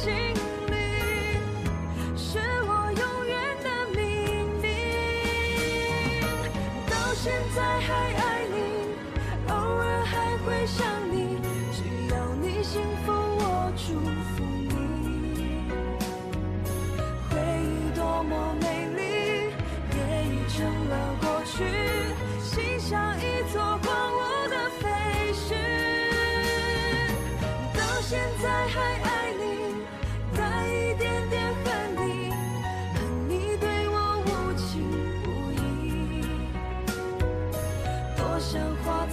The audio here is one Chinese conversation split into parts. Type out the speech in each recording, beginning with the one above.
心里是我永远的秘密到现在还爱你偶尔还会想你只要你幸福我祝福你。回忆多么美丽也已成了过去。心像一座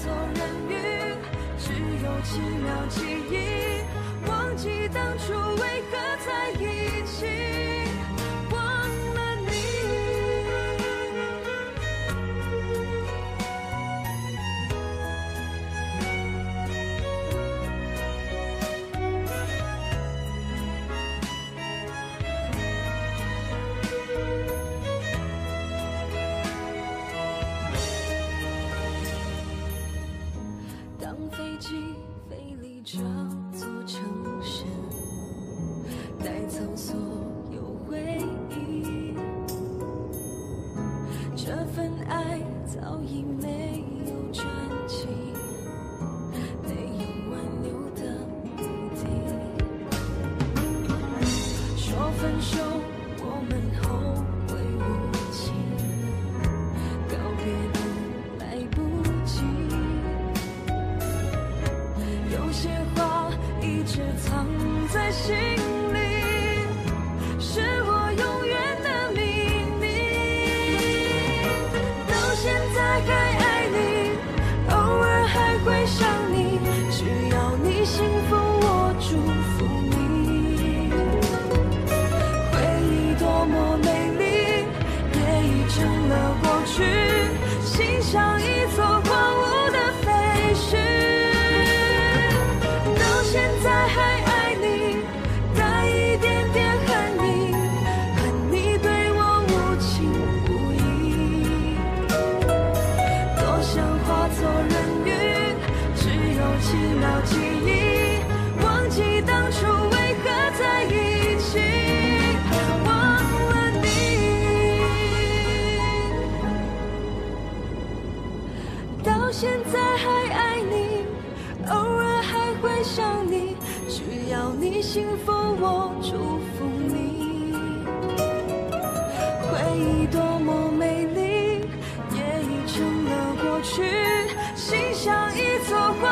作人云，只有奇妙记忆，忘记当初为何在一起，机飞离这座城市，带走所些话一直藏在心里，是我永远的秘密。到现在还爱你，偶尔还会想你，只要你幸福，我祝福你。回忆多么美丽，也已成了过去，心像一座做人鱼，只有奇妙记忆，忘记当初为何在一起，忘了你。到现在还爱你，偶尔还会想你，只要你幸福，我祝福你。回忆多么美丽，也已成了过去。心像一座荒